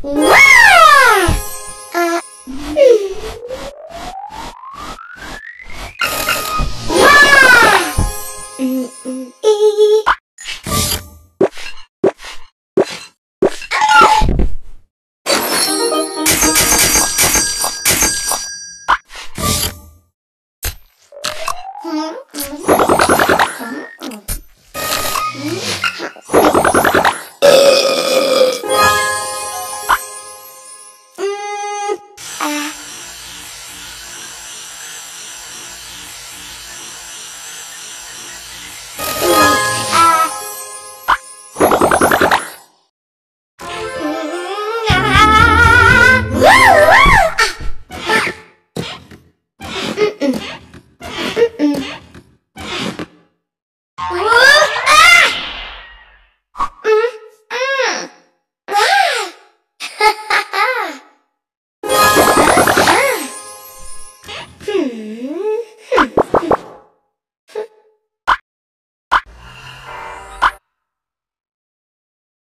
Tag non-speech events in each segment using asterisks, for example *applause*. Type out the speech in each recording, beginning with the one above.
Wow! Uh... Hı?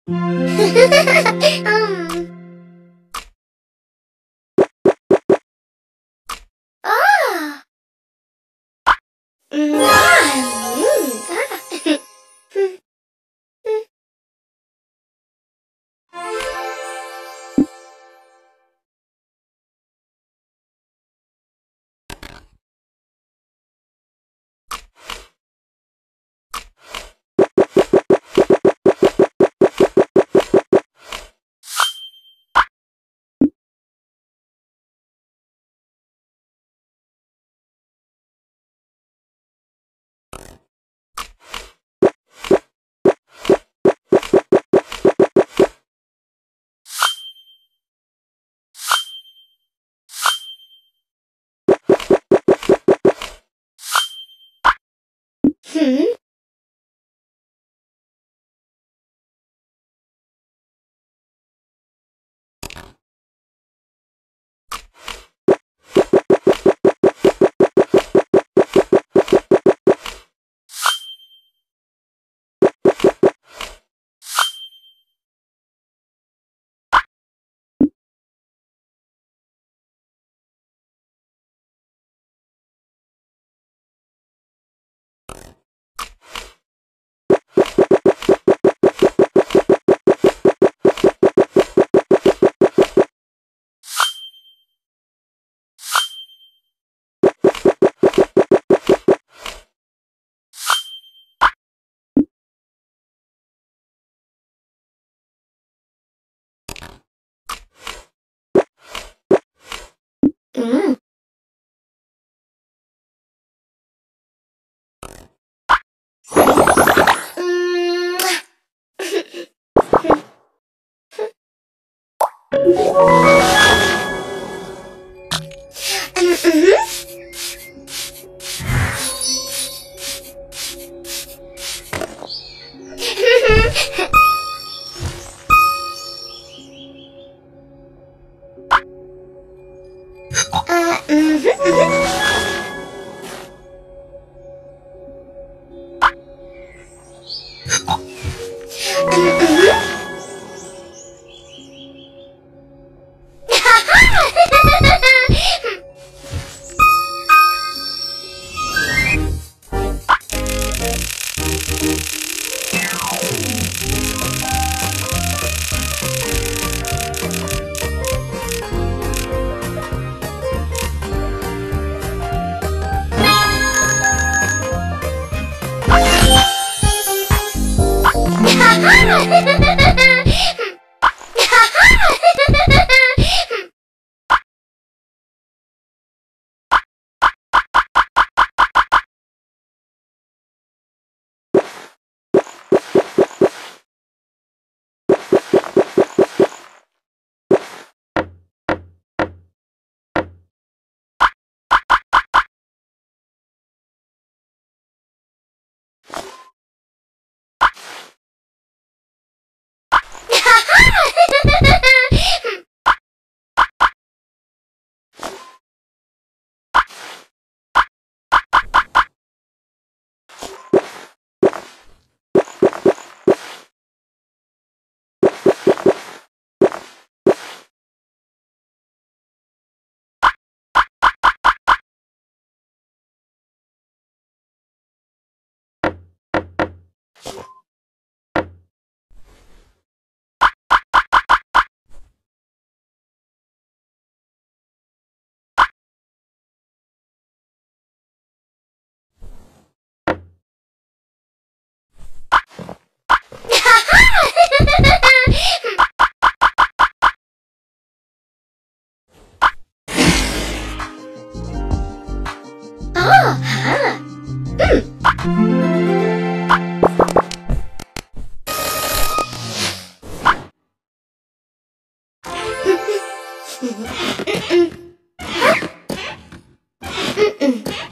哈哈哈哈きい Yeah. *laughs* Ha ha ha! Aha! Mm-hmm. *laughs*